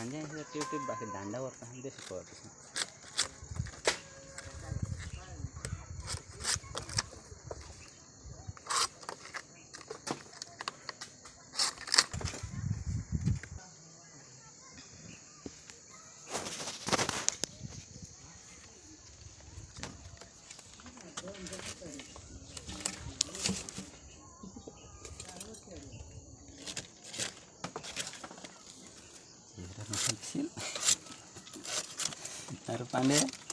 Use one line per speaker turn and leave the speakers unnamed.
panjang sih tapi pakai danda warna dia seperti itu Kira kecil. Harus pandai.